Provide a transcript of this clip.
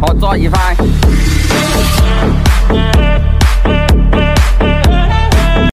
合作愉快